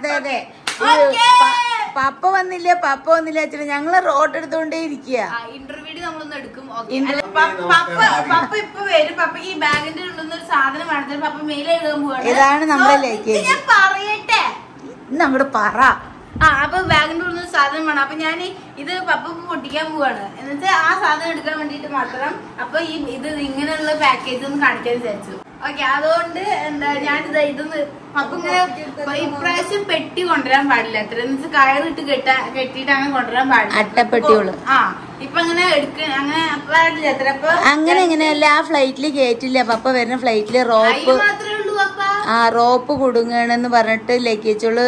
അതെ അതെ. പപ്പ വന്നില്ല പപ്പ വന്നില്ല അച്ഛനെ? ഞങ്ങൾ റോഡ് എടുത്തോണ്ടേ ഇരിക്കുക ഇന്റർവ്യൂ നമ്മളൊന്ന് എടുക്കും. ഓക്കെ. Inter- പപ്പ പപ്പ ഇപ്പൊ വരും. പപ്പ ഈ ബാഗിന്റെ ഉള്ളിൽ ഒരു സാധനം വേണം. പപ്പ മെയിൽ എഴുതാൻ പോവാണ്. ഇതാണ് നമ്മുടെ ലൈക്ക്. ഞാൻ പറയട്ടെ? നമ്മുടെ പറ. ആ അപ്പൊ ബാഗിന്റെ ഉള്ളിൽ ഒരു സാധനം വേണം. അപ്പൊ ഞാൻ ഇത് പപ്പ പൊട്ടിക്കാൻ പോവാണ്. എന്നിട്ട് ആ സാധനം എടുക്കാൻ വേണ്ടിട്ട് മാത്രം അപ്പൊ ഈ ഇത് ഇങ്ങനെയുള്ള പാക്കേജ് ഒന്ന് കാണിക്കാൻ വിചാരിച്ചു. ഓക്കെ അതുകൊണ്ട് എന്താ ഞാനിത് ഇതൊന്ന് അപ്പൊ ഇങ്ങനെ ഇപ്രാവശ്യം പെട്ടി കൊണ്ടുവരാൻ പാടില്ല. എത്ര വെച്ചാൽ കയറിട്ട് കെട്ടാ കെട്ടിട്ട് അങ്ങനെ കൊണ്ടുവരാൻ പാടില്ല. അട്ടപ്പെട്ടിയുള്ളു ആ ഇപ്പൊ അങ്ങനെ എടുക്ക അങ്ങനെ പാടില്ല എത്ര അപ്പൊ അങ്ങനെ ഇങ്ങനെയല്ല ആ ഫ്ലൈറ്റിൽ കേറ്റില്ല. പപ്പ വരുന്ന ഫ്ലൈറ്റിൽ റോപ്പ് ആ റോപ്പ് കുടുങ്ങണെന്ന് പറഞ്ഞിട്ട് ലഗേജുകൾ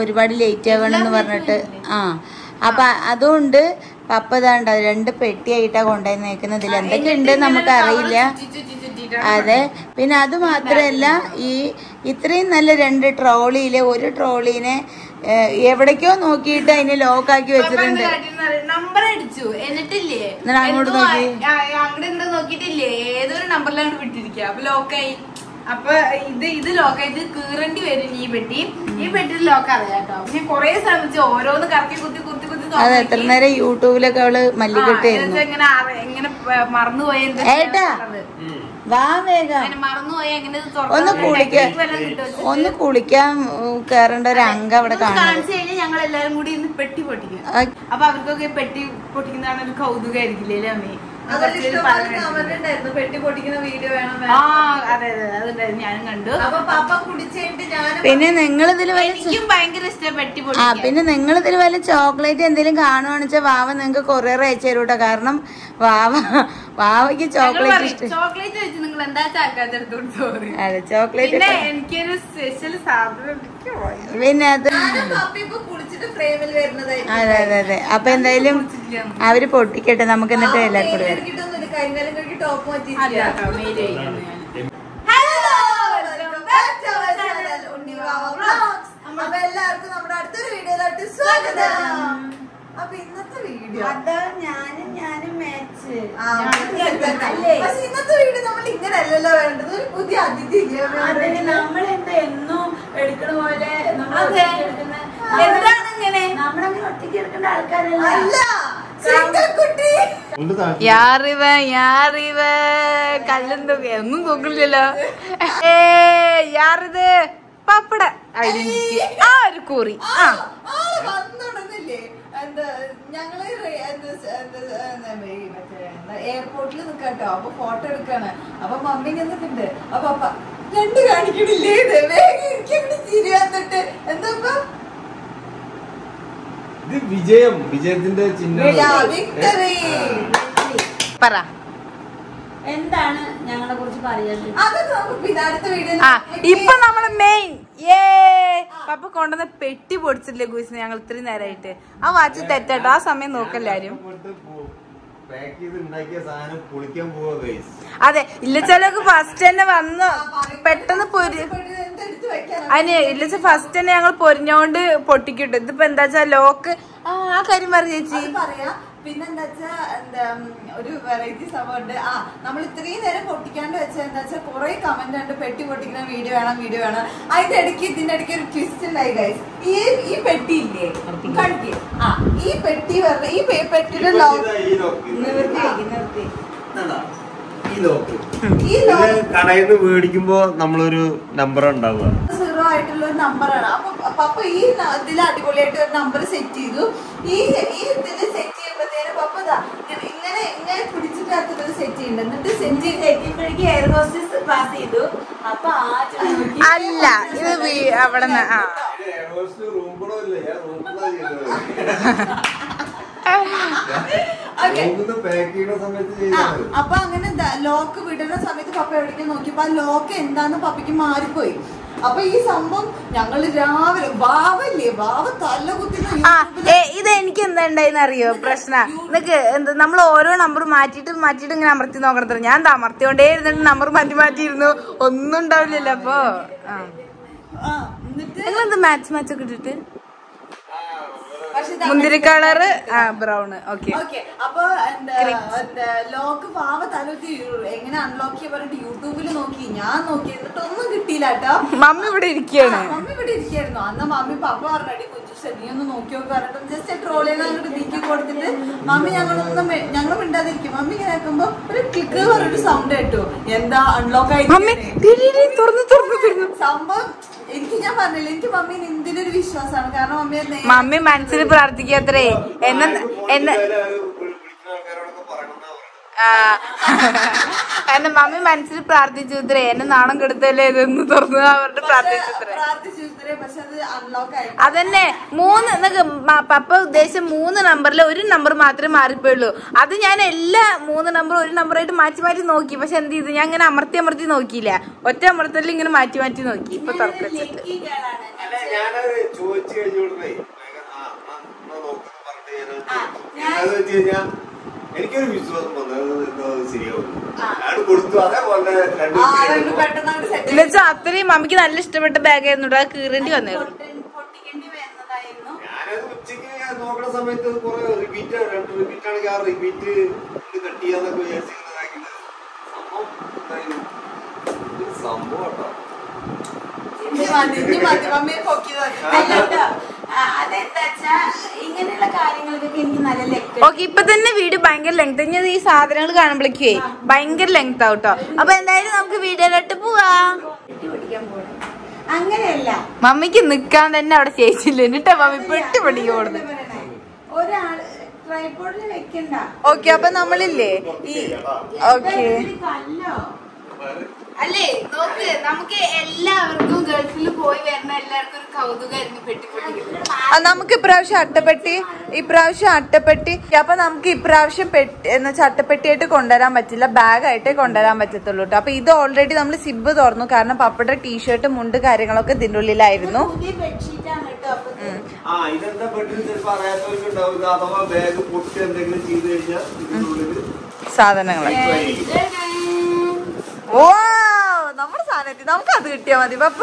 ഒരുപാട് ലേറ്റ് ആവണമെന്ന് പറഞ്ഞിട്ട് ആ. അപ്പൊ അതുകൊണ്ട് പപ്പ ഇതാണ്ട് രണ്ട് പെട്ടിയായിട്ടാ ആയിട്ടാ ഇതിൽ എന്തൊക്കെ ഉണ്ട് നമുക്ക് അറിയില്ല. അതെ. പിന്നെ അത് മാത്രല്ല ഈ ഇത്രയും നല്ല രണ്ട് ട്രോളിയിൽ ഒരു ട്രോളിനെ എവിടേക്കോ നോക്കിയിട്ട് അതിനെ ലോക്കാക്കി വെച്ചിട്ടുണ്ട്. നമ്പർ അടിച്ചു. എന്നിട്ടില്ലേ? എന്നിട്ട് അങ്ങോട്ട് നോക്കി? അങ്ങോട്ട് എന്താ നോക്കിട്ടില്ലേ ഏതൊരു നമ്പറിലാണ് വിട്ടിരിക്കുക. അപ്പൊ ലോക്കായി അപ്പൊ ഇത് ഇത് ലോക്കായിട്ട് കീറേണ്ടി വരും ഈ പെട്ടി. ഈ പെട്ടി ലോക്ക് അറിയാട്ടോ ഞാൻ കൊറേ ശ്രമിച്ചു ഓരോന്ന് കറക്കി കുത്തി കുത്തി കുത്തി അത് എത്ര. നേരം യൂട്യൂബിലൊക്കെ അവൾ മല്ലികെട്ടായിരുന്നു മറന്നുപോയത് ഇങ്ങനെ വാ വേഗം ഒന്ന് കുളിക്കാൻ ഒന്ന് കുളിക്കാൻ കേറേണ്ട ഒരു അംഗം അവിടെ കാണാൻ കാണിച്ചു കഴിഞ്ഞാൽ ഞങ്ങൾ എല്ലാരും കൂടി പെട്ടി പൊട്ടിക്കും. അപ്പൊ അവർക്കൊക്കെ പെട്ടി പൊട്ടിക്കുന്നതാണ് ഒരു കൗതുകമായിരിക്കില്ലേ അമ്മേ? ആ അതെ ഞാനും കണ്ടു. പിന്നെ നിങ്ങൾ ഇതിൽ എനിക്കും ഭയങ്കര ഇഷ്ടം പെട്ടി ആ പിന്നെ നിങ്ങൾ ഇതിൽ വല്ല ചോക്ലേറ്റ് എന്തെങ്കിലും കാണുവാണെന്ന് വെച്ചാൽ വാവ നിങ്ങൾക്ക് കൊറിയർ അയച്ചു തരൂട്ടോ. കാരണം വാവ വാവയ്ക്ക് ചോക്ലേറ്റ് ഇഷ്ടം ചോക്ലേറ്റ് വെച്ച് നിങ്ങൾ എന്താ അതെ ചോക്ലേറ്റ് പിന്നെ എനിക്കൊരു സ്പെഷ്യൽ സാധനം പിന്നെ അത് അതെ അതെ അതെ. അപ്പൊ എന്തായാലും അവർ പൊട്ടിക്കട്ടെ. നമുക്ക് എന്നിട്ട് എല്ലാവർക്കും കൂടി വരാം കഴുകിട്ടൊന്നുമില്ല കരിങ്കാലം കഴുകി ടോപ്പ് അപ്പൊ എല്ലാവർക്കും നമ്മുടെ അടുത്തൊരു വീഡിയോയിലോട്ട് സ്വാഗതം. അപ്പൊ ഇന്നത്തെ വീഡിയോ? അതാ ഞാനും ഞാനും മാച്ച് പക്ഷെ ഇന്നത്തെ വീഡിയോ നമ്മൾ ഇങ്ങനെ അല്ലല്ലോ വേണ്ടത്. ഒരു പുതിയ അതിഥി നമ്മൾ എന്താ എന്നും എടുക്കണ പോലെ അതെ. എന്താണ് ഇങ്ങനെ? നമ്മളങ്ങനെ ഒറ്റയ്ക്ക് എടുക്കേണ്ട ആൾക്കാരല്ല? യാറിവ യാറിവ. കല്ലെന്തൊക്കെ? ഒന്നും നോക്കില്ലല്ലോ ഏ യാറിത് പപ്പട. ഐഡന്റിറ്റി ആ ഒരു കുറി. ആ ഞങ്ങൾ എയർപോർട്ടിൽ നിക്കാട്ടോ. അപ്പൊ ഫോട്ടോ എടുക്കാണ്. അപ്പൊ മമ്മി നിന്നിട്ടുണ്ട്. അപ്പൊ അപ്പ രണ്ട് കാണിക്കണില്ലേ ചിരി വന്നിട്ട്. എന്താ ഇത് വിജയം. വിജയത്തിന്റെ ചിഹ്നം. പറ. എന്താണ് ഞങ്ങളെ കുറിച്ച് പറയുന്നത് ആ ഇപ്പൊ നമ്മൾ മെയിൻ ഏ പപ്പ കൊണ്ടുവന്ന പെട്ടി പൊടിച്ചില്ലേ ഗൂസിന് ഞങ്ങൾ ഇത്രയും നേരമായിട്ട് ആ വാച്ച് തെറ്റാട്ടോ. ആ സമയം നോക്കല്ലാരും അതെ ഇല്ലച്ചാലൊക്കെ ഫസ്റ്റ് തന്നെ വന്ന് പെട്ടെന്ന് പൊരി അതിന് ഇല്ല ഫസ്റ്റ് തന്നെ ഞങ്ങൾ പൊരിഞ്ഞോണ്ട് പൊട്ടിക്കിട്ടു. ഇതിപ്പോ എന്താ വെച്ചാ ലോക്ക്. ആ ആ കാര്യം പറ ചേച്ചി. പിന്നെന്താ വെച്ചാ എന്താ ഒരു വെറൈറ്റി സംഭവം ഉണ്ട് ആ നമ്മൾ ഇത്രയും നേരം പൊട്ടിക്കാണ്ട് വെച്ചാൽ എന്താ വെച്ചാൽ കുറെ കമന്റ് ഉണ്ട്. പെട്ടി പൊട്ടിക്കുന്ന വീഡിയോ വേണം വീഡിയോ വേണം. അതിന്റെ ഇടയ്ക്ക് ഇതിന്റെ ഇടയ്ക്ക് ഒരു ട്വിസ്റ്റ് ഉണ്ടായി ഗൈസ് ഈ ഈ പെട്ടി ഇല്ലേ? കണിക്ക് ആ ഈ പെട്ടി വെറുതെ ഈ പെട്ടിയുടെ ലോക്ക് നിവർത്തി നിവർത്തി ഈ ലോക്ക് കടയിൽ നിന്ന് മേടിക്കുമ്പോ നമ്മളൊരു നമ്പർ ഉണ്ടാവുക. സീറോ ആയിട്ടുള്ള ഒരു നമ്പറാണ് അപ്പൊ പപ്പ ഈ ഇതിൽ അടിപൊളിയായിട്ട് ഒരു നമ്പർ സെറ്റ് ചെയ്തു. ഈ ഈ ഇതിൽ സെറ്റ് ചെയ്യുമ്പോഴത്തേനും പപ്പ ഇങ്ങനെ ഇങ്ങനെ പിടിച്ചിട്ട് അതിൽ സെറ്റ് ചെയ്യുന്നുണ്ട്. എന്നിട്ട് സെറ്റ് ചെയ്ത് എത്തിയപ്പോഴേക്ക് എയർ ഹോസ്റ്റസ് പാസ് ചെയ്തു. അപ്പൊ ആ അല്ല ഇത് അവിടെ റൂം അപ്പൊ അങ്ങനെ ലോക്ക് വിടുന്ന സമയത്ത് പപ്പ എവിടേക്ക് നോക്കിയപ്പോ ആ ലോക്ക് എന്താന്ന് പപ്പയ്ക്ക് മാറിപ്പോയി. അപ്പൊ ഈ സംഭവം ഞങ്ങൾ രാവിലെ വാവല്ലേ വാവ തല്ല കുത്തി ഏ ഇത് എനിക്ക് എന്താ ഉണ്ടായിന്ന് അറിയോ പ്രശ്ന. നിനക്ക് എന്ത് നമ്മൾ ഓരോ നമ്പർ മാറ്റിട്ട് മാറ്റിട്ട് ഇങ്ങനെ അമർത്തി നോക്കണത്ര. ഞാൻ എന്താ അമർത്തിക്കൊണ്ടേ ഇരുന്നിട്ട് നമ്പർ മാറ്റി മാറ്റിയിരുന്നു. ഒന്നും ഉണ്ടാവില്ലല്ലോ അപ്പൊ. നിങ്ങളെന്ത് മാച്ച് മാച്ച് ഒക്കെ ഇട്ടിട്ട്? മുന്തിരി കളറ് ബ്രൗണ് ബ്രൗൺ ഓക്കെ അപ്പൊ ലോക്ക് പാവ തലത്തി എങ്ങനെ അൺലോക്ക് ചെയ്യാൻ പറഞ്ഞിട്ട് യൂട്യൂബിൽ നോക്കി. ഞാൻ നോക്കി എന്നിട്ട് ഒന്നും കിട്ടിയില്ല കേട്ടോ. മമ്മി ഇവിടെ ഇരിക്കുകയാണ്. മമ്മി ഇവിടെ ഇരിക്കായിരുന്നു അന്ന് മമ്മി പപ്പ പറഞ്ഞടി കൊച്ചു നീ ഒന്ന് നോക്കി നോക്കി പറഞ്ഞിട്ട് ജസ്റ്റ് ട്രോളിൽ അങ്ങോട്ട് നീക്കി കൊടുത്തിട്ട് മമ്മി ഞങ്ങളൊന്നും ഞങ്ങൾ മിണ്ടാതിരിക്കും. മമ്മി ഇങ്ങനെ ആക്കുമ്പോ ഒരു ക്ലിക്ക് പറഞ്ഞിട്ട് സൗണ്ട് കേട്ടു. എന്താ അൺലോക്ക് ആയി തുറന്നു തുറന്നു. സംഭവം എനിക്ക് ഞാൻ പറഞ്ഞില്ല എനിക്ക് മമ്മി എന്തിനൊരു വിശ്വാസമാണ്? കാരണം മമ്മി മമ്മി മനസ്സിൽ പ്രാർത്ഥിക്കാത്രേ. എന്ന എന്നെ കാരണം മമ്മി മനസ്സിൽ പ്രാർത്ഥിച്ചു ഇത്രേ എന്നെ നാണം കെടുത്തല്ലേ ഇതെന്ന് തുറന്നു അവരുടെ പ്രാർത്ഥിച്ചു ഇത്രേ പ്രാർത്ഥിച്ചു ഇത്രേ, പക്ഷെ അത് അൺലോക്ക് ആയി. അതന്നെ മൂന്ന് പപ്പ ഉദ്ദേശിച്ച മൂന്ന് നമ്പറിൽ ഒരു നമ്പർ മാത്രമേ മാറിപ്പോയുള്ളൂ. അത് ഞാൻ എല്ലാ മൂന്ന് നമ്പർ ഒരു നമ്പറായിട്ട് മാറ്റി മാറ്റി നോക്കി. പക്ഷെ എന്ത് ചെയ്തു? ഞാൻ ഇങ്ങനെ അമർത്തി അമർത്തി നോക്കിയില്ല. ഒറ്റ അമർത്തലിൽ ഇങ്ങനെ മാറ്റി മാറ്റി നോക്കി. ഇപ്പൊ തുറക്കച്ചിട്ട് ഞാനത് ചോദിച്ചു ആ നോക്കുന്നു ഞാനത് എനിക്കൊരു വിശ്വാസം ആ, എന്നുവെച്ചാൽ അത്രയും മമ്മിക്ക് നല്ല ഇഷ്ടപ്പെട്ട ബാഗ് ആയിരുന്നു. അത് കീറേണ്ടി വന്നായിരുന്നു ഞാനത് ഞാൻ നോക്കുന്ന സമയത്ത് കുറെ റിപ്പീറ്റ് രണ്ട് റിപ്പീറ്റ് ആണെങ്കിൽ ആ റിപ്പീറ്റ് കട്ട് ചെയ്യാന്നൊക്കെ വിചാരിച്ചിരുന്നതാക്കിട്ട് സംഭവം സംഭവം കേട്ടോ. ഓക്കെ ഇപ്പൊ തന്നെ വീഡിയോ ഭയങ്കര ലെങ്ത് ഞാൻ ഈ സാധനങ്ങൾ കാണുമ്പോഴേക്കേ ഭയങ്കര ലെങ്ത് ആവട്ടോ അപ്പൊ എന്തായാലും നമുക്ക് വീഡിയോയിലോട്ട് പോവാ. അങ്ങനെയല്ല. മമ്മിക്ക് നിക്കാൻ തന്നെ അവിടെ ചേച്ചില്ല എന്നിട്ടാ മമ്മി പെട്ടി പഠിക്കാൻ എന്താ ഒരാൾ ട്രൈപോഡിൽ വെക്കണ്ട. ഓക്കെ അപ്പൊ നമ്മളില്ലേ? ഈ ഓക്കെ അല്ലേ? നോക്ക് നമുക്ക് എല്ലാവർക്കും ഗൾഫിൽ പോയി വരുന്ന എല്ലാവർക്കും ഒരു കൗതുകമായിരുന്നു പെട്ടിപ്പൊട്ടിക്കുന്നത് നമുക്ക് ഇപ്രാവശ്യം അട്ടപ്പെട്ടി ഇപ്രാവശ്യം അട്ടപ്പെട്ടി. അപ്പൊ നമുക്ക് ഇപ്രാവശ്യം പെട്ടി എന്ന് വെച്ചാൽ അട്ടപ്പെട്ടിയായിട്ട് കൊണ്ടുവരാൻ പറ്റില്ല ബാഗായിട്ടേ കൊണ്ടുവരാൻ പറ്റത്തുള്ളൂ കേട്ടോ അപ്പൊ ഇത് ഓൾറെഡി നമ്മൾ സിബ് തുറന്നു കാരണം പപ്പയുടെ ടീഷർട്ട് മുണ്ട് കാര്യങ്ങളൊക്കെ ഇതിന്റെ ഉള്ളിലായിരുന്നു. സാധനങ്ങളൊക്കെ. ഓ നമ്മുടെ സാധനത്തിൽ നമുക്ക് അത് കിട്ടിയാ മതി പപ്പ.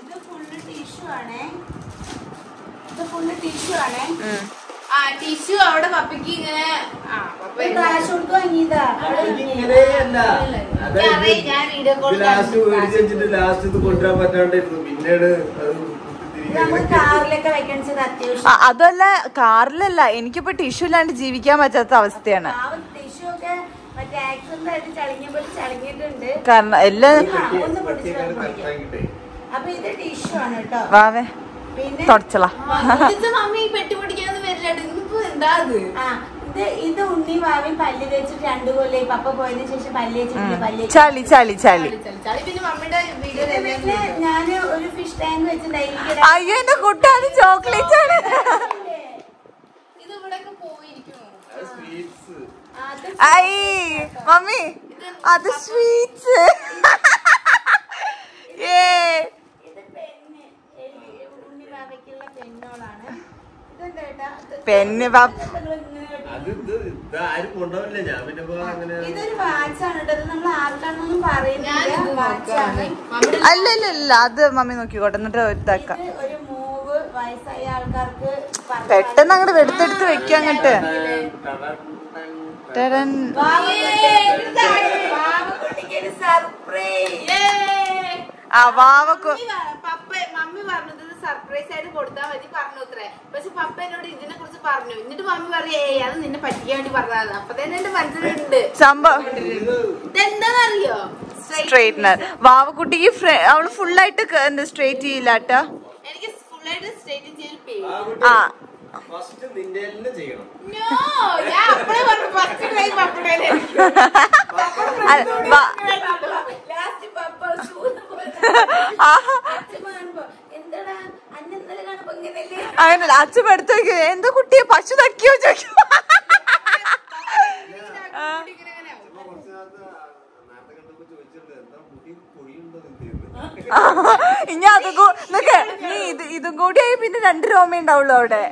ഇത് ഫുള്ള് ടിഷ്യൂ ആണേ. ഇത് ഫുള്ള് ടിഷ്യൂ ആണേ. ആ ടിഷ്യൂ അവിടെ പപ്പയ്ക്ക് ഇങ്ങനെ മേടിച്ച് ലാസ്റ്റ് ഇത് കൊണ്ടുവരാൻ പറ്റാണ്ടായിരുന്നു. പിന്നീട് അത് അതല്ല കാറിലല്ല. എനിക്കിപ്പോ ടിഷ്യൂ ഇല്ലാണ്ട് ജീവിക്കാൻ പറ്റാത്ത അവസ്ഥയാണ്. കാരണം എല്ലാം വാവേ പിന്നെ തുടച്ചള. മമ്മി വരില്ല എന്താ അത്? ആ ഇത് ഇത് ഉണ്ണി വാവി പല്ല് തേച്ചിട്ട് രണ്ടു കൊല്ലം പപ്പ പോയതിനു ശേഷം പല്ല് തേച്ചിട്ട് പല്ല് ചളി ചളി ചളി. ചളി പിന്നെ മമ്മിയുടെ വീഡിയോ ഞാൻ ഒരു ഫിഷ് ടാങ്ക് വെച്ചിട്ടുണ്ടായിരിക്കും അയ്യോ എന്റെ അത് ചോക്ലേറ്റ് ആണ്. ഇത് ഇവിടെയൊക്കെ പോയിരിക്കുന്നു ഐ മമ്മി അത് സ്വീറ്റ്സ് ഏ. ഇത് പെണ്ണ് ഉണ്ണി വാവയ്ക്കുള്ള പെണ്ണോളാണ് പിന്നെ അല്ലല്ല അത് മമ്മി നോക്കിക്കോട്ടെ. എന്നിട്ട് ആൾക്കാർക്ക് പെട്ടെന്ന് അങ്ങോട്ട് എടുത്തെടുത്ത് വെക്കാം അങ്ങോട്ട്. ആ വാവക്കു പപ്പ മമ്മി പറഞ്ഞത് സർപ്രൈസ് ആയിട്ട് കൊടുത്താൽ മതി പറഞ്ഞു അത്രേ പക്ഷെ പപ്പ എന്നോട് ഇതിനെ കുറിച്ച് പറഞ്ഞു. എന്നിട്ട് മമ്മി പറയേ അത് നിന്നെ പറ്റിക്കാൻ വേണ്ടി പറഞ്ഞതാണ്. അപ്പൊ തന്നെ എന്റെ മനസ്സിലുണ്ട്. സംഭവം ഇതെന്താണെന്നറിയോ സ്ട്രെയിറ്റ്നർ വാവക്കുട്ടിക്ക് ഫ്ര- അവൾ ഫുള്ളായിട്ട് എന്താ സ്ട്രെയിറ്റ് ചെയ്യില്ല കേട്ടോ എനിക്ക് ഫുള്ളായിട്ട് സ്ട്രെയിറ്റ് ചെയ്യാൻ പേര് ആ. ഫസ്റ്റ് നിന്റെ തന്നെ ചെയ്യണം. ലാസ്റ്റ് പപ്പ അങ്ങനല്ല അച്ഛൻ എടുത്തു നോക്കി എന്താ കുട്ടിയെ പശു തക്കിയോ ചോദിക്കും. ഇനി അതും നിക്ക്, നീ ഇത് ഇതും കൂടി ആയി പിന്നെ രണ്ട് രോമ ഉണ്ടാവുള്ളൂ അവിടെ.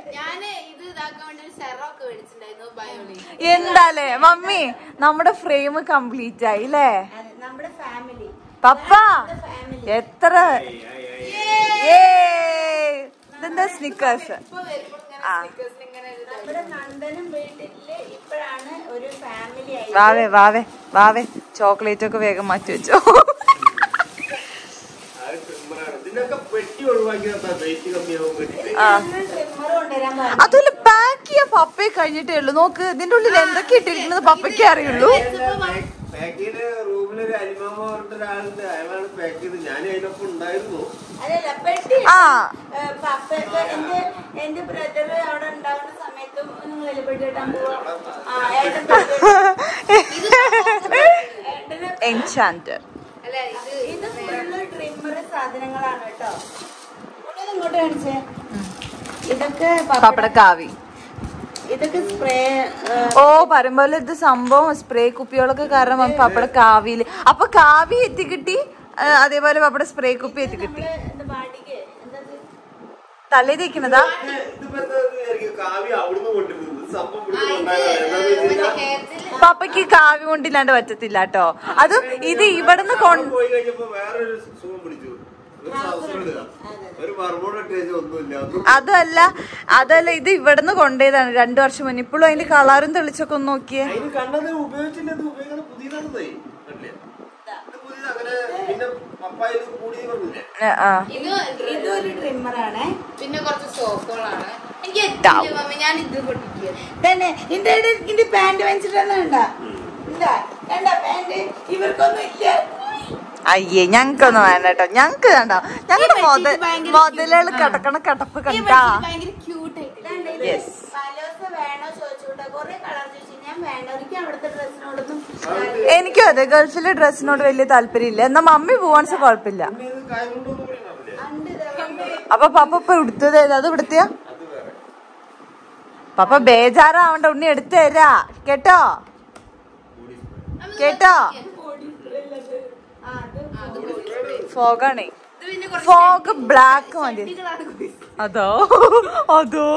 എന്താലേ മമ്മി നമ്മുടെ ഫ്രെയിം കംപ്ലീറ്റ് ആയി അല്ലേ പപ്പ എത്ര? ഏയ്. നമ്മുടെ സ്നിക്കേഴ്സ് വാവേ വാവേ വാവേ ചോക്ലേറ്റ് ഒക്കെ വേഗം മാറ്റി വെച്ചു. അതല്ല പാക്ക് ചെയ്യാൻ പപ്പയെ കഴിഞ്ഞിട്ടേ ഉള്ളൂ. നോക്ക് ഇതിന്റെ ഉള്ളിൽ എന്തൊക്കെ ഇട്ടിരിക്കുന്നത് പപ്പയ്ക്കേ അറിയുള്ളൂ. പാക്കിന് റൂമിലൊരു അരിമാമ പറഞ്ഞിട്ട് ഒരാളുണ്ട്. അയാളാണ് പാക്ക് ചെയ്ത് ഞാൻ അതിനൊപ്പം ഉണ്ടായിരുന്നു. അതല്ല പെട്ടി. ആ. പപ്പയൊക്കെ എന്റെ എന്റെ ബ്രദർ അവിടെ ഉണ്ടാവുന്ന സമയത്തും നിങ്ങൾ എലിപ്പെട്ടി ഇടാൻ പോവാ. ആ ഏട്ടൻ എൻചാന്റർ അല്ല ഇത് ഇത് ഫുള്ള് ട്രിമ്മർ സാധനങ്ങളാണ് കേട്ടോ. ഇങ്ങോട്ട് കാണിച്ചേ. ഇതൊക്കെ പപ്പട- പപ്പട കാവി ഇതൊക്കെ സ്പ്രേ ഓ പറയുമ്പോലെ ഇത് സംഭവം സ്പ്രേ കുപ്പികളൊക്കെ കാരണം പപ്പട കാവിയിൽ അപ്പൊ കാവി എത്തിക്കിട്ടി? അതേപോലെ പപ്പട സ്പ്രേ കുപ്പി എത്തിക്കിട്ടി? തലേ തേക്കുന്നതാ? കാവ്യ പപ്പയ്ക്ക് കാവി കൊണ്ടില്ലാണ്ട് പറ്റത്തില്ല കേട്ടോ. അതും ഇത് ഇവിടുന്ന് കൊ അതല്ല അതല്ല ഇത് ഇവിടുന്ന് കൊണ്ടേതാണ് രണ്ടു വർഷം മുന്നേ. ഇപ്പോഴും അതിന്റെ കളറും തെളിച്ചൊക്കെ ഒന്ന് നോക്കിയേ. പിന്നെ പിന്നെ കുറച്ച് സോപ്പുകളാണ്. ഞാൻ ഇത് ഇതിന്റെ ഇതിന്റെ പാന്റ് വാങ്ങിച്ചിട്ടെന്നാ കണ്ട? ഇല്ല വേണ്ട പാന്റ് ഇവർക്കൊന്നും ഇല്ല. അയ്യേ ഞങ്ങൾക്കൊന്നും വേണ്ട കേട്ടോ. ഞങ്ങക്ക് കണ്ടോ ഞങ്ങളുടെ മുതൽ മുതലുകൾ. കിടക്കണ കിടപ്പ് കണ്ടാ. വേണ്ട എനിക്ക് അതെ ഗൾഫിലെ ഡ്രസ്സിനോട് വലിയ താല്പര്യമില്ല. എന്നാ മമ്മി പോവാൻ കുഴപ്പമില്ല. അപ്പൊ പപ്പ ഇപ്പൊ എടുത്തത് ഏതാ? അത് വേറെ പപ്പ ബേജാറാവണ്ട. ഉണ്ണി എടുത്തു തരാ. കേട്ടോ? കേട്ടോ? ഫോഗാണേ. ഫോഗ് ബ്ലാക്ക് മതി. അതോ? അതോ?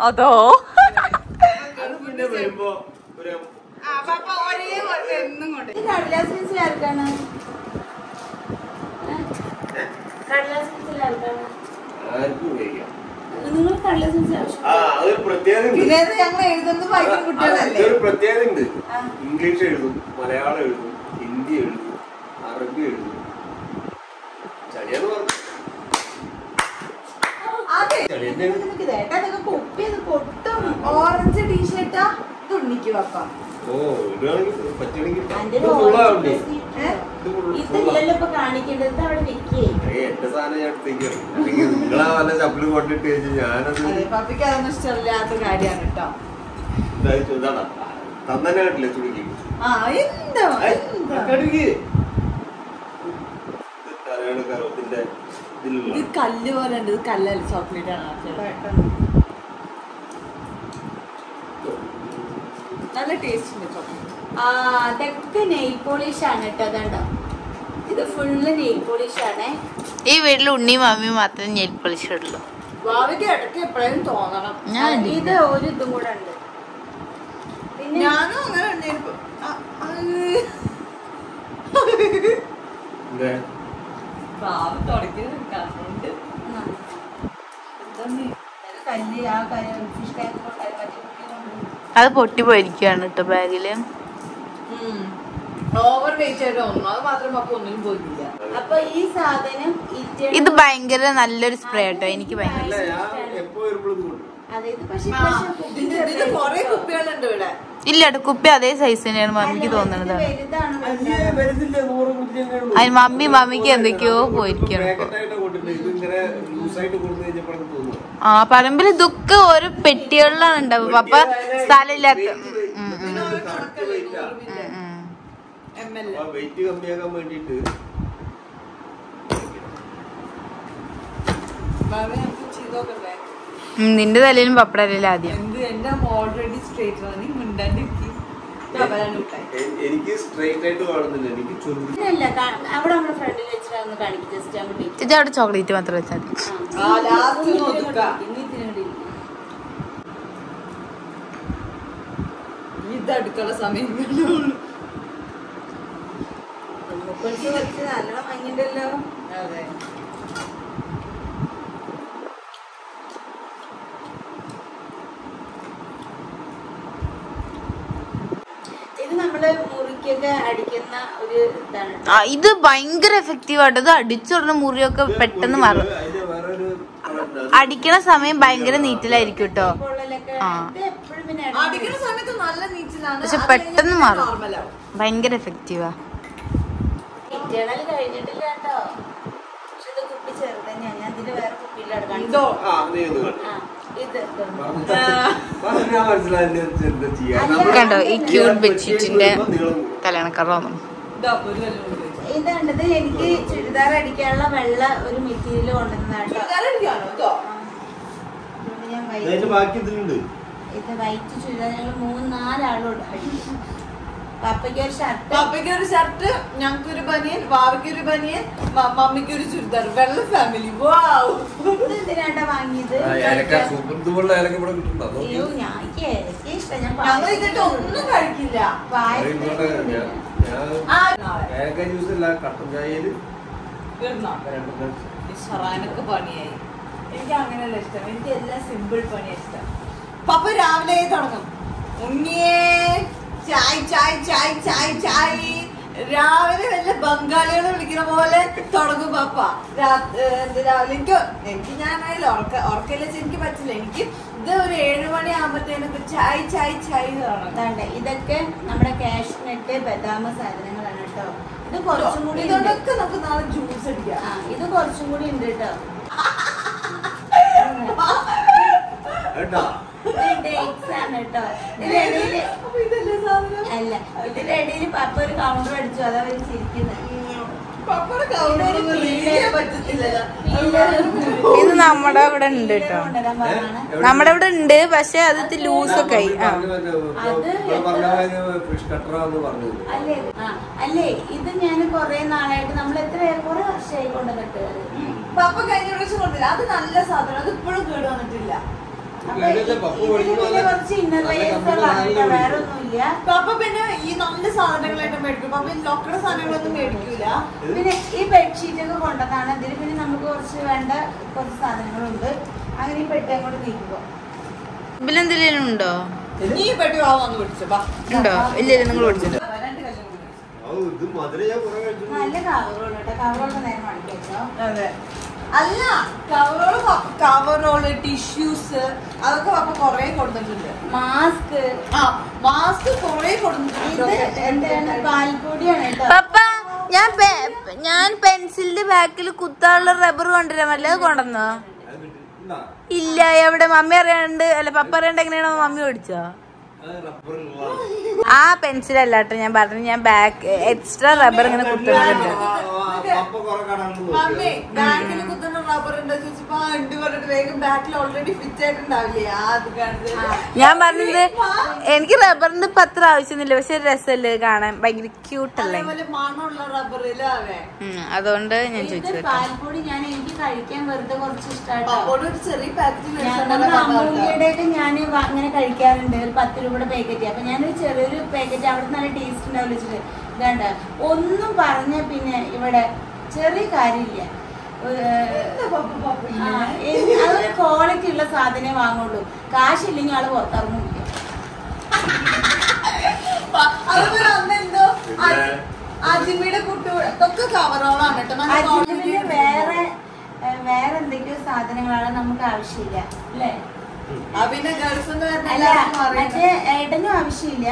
അതോ? നിങ്ങൾ കടലാസ് ഞങ്ങൾ എഴുതുന്നത് വായിക്കുന്ന കുട്ടികളല്ലേ? പ്രത്യേകത ഉണ്ട്. ഇംഗ്ലീഷ് എഴുതും മലയാളം എഴുതും ഹിന്ദി എഴുതും അറബി എഴുതും ചടിയെന്ന് പറഞ്ഞു അതെ ചടി എന്നെ എഴുതും. നിനക്ക് ഇതേട്ടാ ഇതൊക്കെ കുപ്പി ഇത് പൊട്ടും ഓറഞ്ച് ടീഷർട്ടാ ഇത് ഉണ്ണിക്ക് വെക്കാം ഓ ഇടുകയാണെങ്കിൽ പറ്റുകയാണെങ്കിൽ അതിന്റെ ഇത് ഒരു full orange ആവണ്ടേ? dress ഇട്ടു. ഏ? ഇത് full- full ആ. ഇതില്ലല്ലോ ഇപ്പൊ കാണിക്കേണ്ടത് ഇത് അവിടെ വെക്കാം. എന്റെ സാധനം ഞാൻ എടുത്തേക്കാണ് അല്ലെങ്കിൽ നിങ്ങളാ വല്ല ചപ്പൽ കൊണ്ടിട്ട് കഴിഞ്ഞ് ഞാനത് അതെ പപ്പിക്ക് അതൊന്നും ഇഷ്ടമില്ലാത്ത കാര്യമാണ് കേട്ടോ. ഇതായി ഇതാടാ തന്നെ കേട്ടില്ലേ ചുടുക്കി? ആ എന്താ? എന്താ? കടുകി. കറുത്തിന്റെ ഇതിലുള്ള. ഇത് കല്ല് പോലെ ഉണ്ട്. ഇത് കല്ലല്ല ചോക്ലേറ്റ് ആണ് ടേസ്റ്റ് ഉണ്ട് ചോക്ലേറ്റ് ആ അതൊക്കെ നെയിൽ പോളിഷ് ആണ് കേട്ടോ അതുണ്ടോ ഇത് ഫുള്ള് നെയിൽ പോളിഷ് ആണ്. ഈ വീട്ടിൽ ഉണ്ണി മാമി മാത്രമേ നെയിൽ പോളിഷ് ഉള്ളൂ ഭാവിക്ക് ഇടയ്ക്ക് എപ്പോഴും തോന്നണം. ഞാൻ ഇത് ഒരു ഇതും കൂടെ ഉണ്ട്. പിന്നെ ഞാനും അങ്ങനെ ഉണ്ട്. ഇപ്പൊ- ആ, കണ്ടുണ്ട് കല്ല് ഫിഷ് ടാങ്ക് അത് പൊട്ടി പോയിരിക്കുകയാണ് കേട്ടോ ബാഗിൽ ഓവർ വെയിറ്റ് ആയിട്ട് ഒന്നും അത് മാത്രം പപ്പ ഒന്നിനും പോയില്ല അപ്പൊ ഈ സാധനം ഇത് ഇത് ഭയങ്കര നല്ലൊരു സ്പ്രേ കേട്ടോ എനിക്ക് ഭയങ്കര ഇല്ല കുപ്പി അതേ സൈസ് തന്നെയാണ് മമ്മിക്ക് തോന്നുന്നത് ഉള്ളൂ. അതിന് മമ്മി മമ്മിക്ക് എന്തൊക്കെയോ പോയിരിക്കണം ആ പറമ്പിൽ ദുഃഖം ഓരോ പെട്ടികളിലാണ് ഉണ്ടാവുക. പപ്പ സ്ഥലമില്ലാത്ത വെയിറ്റ് കമ്മിയാക്കാൻ വേണ്ടിട്ട് നിന്റെ തലയിലും പപ്പടല്ല ആദ്യം. സ്ട്രേറ്റ് എനിക്ക് ആയിട്ട് കാണുന്നില്ല. ചേച്ചി അവിടെ ചോക്ലേറ്റ് മാത്രം വെച്ചാൽ മതി ആ, last ഒന്ന് ഒന്ന് ഇത്തിരി ഒതുക്കാം. ഇങ്ങോട്ട് ഇരിക്ക്, ഇനി ഇത്തിരി ഇങ്ങോട്ട് ഇരിക്ക്. ഇത് അടുക്കള സമയം കുറച്ച് നല്ലോണം അതെ. ഇത് നമ്മൾ മുറിക്കൊക്കെ അടിക്കുന്ന ഒരു ഇതാണ് ആ, ഇത് ഭയങ്കര എഫക്റ്റീവ് ആട്ടോ. ഇത് അടിച്ചുടനെ മുറിയൊക്കെ പെട്ടെന്ന് മാറും അടിക്കണ സമയം ഭയങ്കര നീറ്റിലായിരിക്കും കേട്ടോ ആ. പക്ഷെ പെട്ടെന്ന് മാറും. ഭയങ്കര എഫക്റ്റീവാ കണ്ടോ, ഈ ക്യൂട്ട് ബെഡ്ഷീറ്റിന്റെ തലയണക്കറ തോന്നുന്നു ഇതാ, കണ്ടത് എനിക്ക് ചുരിദാർ അടിക്കാനുള്ള വെള്ള ഒരു മെറ്റീരിയൽ കൊണ്ടുവന്നതാണ്? ഇതോ? വൈറ്റ് ബാക്കി ഇതിലുണ്ട്. ഇത് വൈറ്റ് ചുരിദാർ ഞങ്ങൾ മൂന്ന് നാലാളും പപ്പയ്ക്ക് ഒരു ഷർട്ട്. പപ്പയ്ക്ക് ഒരു ഷർട്ട് ഞങ്ങൾക്ക് ഒരു ബനിയൻ വാവയ്ക്ക് ഒരു ബനിയൻ മ- മമ്മിക്ക് ഒരു ചുരിദാർ. വെള്ള ഫാമിലി വാവ്. ഇത് എന്തിനാട്ടാ വാങ്ങിയത്? ആ, സൂപ്പർ ഇതുപോലുള്ള ഏലക്ക ഇവിടെ കിട്ടുന്നുണ്ടോ? അയ്യോ ഞാൻ എനിക്ക് ഇഷ്ടം. ഞാൻ ഞങ്ങൾ ഇതിട്ട് ഒന്നും കഴിക്കില്ല. പായസം ജ്യൂസ് അല്ല കട്ടൻ ഷറാനൊക്കെ പണിയായി. എനിക്ക് അങ്ങനെയല്ല ഇഷ്ടം. എനിക്ക് എല്ലാം സിമ്പിൾ പണിയാ ഇഷ്ടം. പപ്പ രാവിലെ തുടങ്ങും. ഉണ്ണിയേ ചായ് ചായ് ചായ് ചായ് ചായ്. രാവിലെ വല്ല ബംഗാളികളെ വിളിക്കുന്ന പോലെ തുടങ്ങും പപ്പ. രാവിലെ എനിക്ക് എനിക്ക് ഞാനായാലും ഉറക്ക ഉറക്കല്ല എനിക്ക് പറ്റില്ല. എനിക്ക് ഇത് ഒരു ഏഴ് മണി ആകുമ്പോഴത്തേനൊക്കെ ചായ് ചായ് ചായ് തുടങ്ങും. ഇതൊക്കെ നമ്മുടെ കാഷ്നട്ട് ബദാമ സാധനങ്ങളാണ് കേട്ടോ. ഇത് കുറച്ചും കൂടി. ഇതൊക്കെ നമുക്ക് നാളെ ജ്യൂസ് അടിക്കാം. ആ ഇത് കുറച്ചും കൂടി ഉണ്ട് കേട്ടോ. അല്ല ഇതിന്റെ ഇടയിൽ പപ്പ ഒരു കൗണ്ടർ അടിച്ചു. അതാ അവർ ചിരിക്കുന്നത് പപ്പയുടെ കൗണ്ടർ റീൽ പറ്റത്തില്ലല്ലോ ഇത് നമ്മുടെ ഇവിടെ ഉണ്ട് കേട്ടോ. നമ്മുടെ ഇവിടെ ഉണ്ട് പക്ഷെ അത് ലൂസൊക്കെ ആയി. അല്ലേ? ഇത് ഞാൻ കൊറേ നാളായിട്ട് നമ്മൾ എത്ര കൊറേ വർഷമായി കൊണ്ടുവന്നിട്ട്. പപ്പ കഴിഞ്ഞ പ്രാവശ്യം കൊണ്ടില്ല അത് നല്ല സാധനം. അത് ഇപ്പോഴും കേട് വന്നിട്ടില്ല. പപ്പ പിന്നെ ഈ നല്ല സാധനങ്ങളായിട്ട് മേടിക്കും. പപ്പ ഈ സാധനങ്ങളൊന്നും മേടിക്കൂല. പിന്നെ ഈ ബെഡ്ഷീറ്റ് ഒക്കെ കൊണ്ടതാണ് ഇതിൽ പിന്നെ നമുക്ക് കുറച്ച് വേണ്ട കുറച്ച് സാധനങ്ങളുണ്ട്. അങ്ങനെ ഈ പെട്ടി അങ്ങോട്ട് നീക്കുക ഇതിലെന്തെങ്കിലും ഉണ്ടോ? നീ പെട്ടി വാ വന്ന് പിടിച്ചു. ഉണ്ടോ? ഇല്ല നിങ്ങൾ കഴിച്ചു നല്ല കവറുള്ള കവറുള്ള നേരം അടിക്കോ അതെ. അല്ല കവറോൾ കവറോൾ ടിഷ്യൂസ് അതൊക്കെ പപ്പ കൊറേ കൊടുത്തിട്ടുണ്ട്. മാസ്ക് ആ മാസ്ക് കൊറേ കൊടുത്തിട്ടുണ്ട്. എന്താണ്? പാൽപ്പൊടിയാണ് കേട്ടോ. പപ്പ ഞാൻ ഞാൻ പെൻസിലിന്റെ ബാക്കിൽ കുത്താനുള്ള റബ്ബർ കൊണ്ടുവരാൻ കൊണ്ടുവന്നോ? അത് കിട്ടിയിട്ടുണ്ടാ? ഇല്ല എവിടെ? മമ്മി അറിയാണ്ട് അല്ല പപ്പ അറിയാണ്ട് എങ്ങനെയാണോ മമ്മി ഓടിച്ചോ ആ പെൻസിൽ അല്ലാട്ടോ ഞാൻ പറഞ്ഞു ഞാൻ ബാക്ക് എക്സ്ട്രാ റബ്ബർ ഇങ്ങനെ കുത്തുന്നുണ്ട്. ഞാൻ പറഞ്ഞത് എനിക്ക് റബ്ബറിന്റെ പത്ര അത്ര ആവശ്യമൊന്നുമില്ല പക്ഷെ രസമല്ലേ കാണാൻ. ഭയങ്കര ക്യൂട്ട് അല്ലേ? അതുകൊണ്ട് ഞാൻ ചോദിച്ചു പാൽപ്പൊടി ഞാൻ എനിക്ക് കഴിക്കാൻ വെറുതെ കുറച്ച് ഇഷ്ടമായിട്ട് ഞാൻ അങ്ങനെ കഴിക്കാറുണ്ട്. ഒരു പത്ത് രൂപയുടെ പാക്കറ്റ്. അപ്പൊ ഞാനൊരു ചെറിയൊരു പാക്കറ്റ് അവിടെ നല്ല ടേസ്റ്റ് ഉണ്ടാവില്ല വെച്ചിട്ട്. ഇതാണ്ട. ഒന്നും പറഞ്ഞ പിന്നെ ഇവിടെ ചെറിയ കാര്യമില്ല. അതൊരു ക്വാളിറ്റി ഉള്ള സാധനമേ വാങ്ങുള്ളൂ. കാശില്ലെങ്കിൽ ആൾ പുറത്തിറങ്ങില്ല അജിമിയുടെ കവറോളാണ് കേട്ടോ. ഉണ്ട്. വേറെ വേറെ എന്തെങ്കിലും സാധനങ്ങളാണ് നമുക്ക് ആവശ്യമില്ല. അല്ലേ? ഏട്ടനും ആവശ്യമില്ല.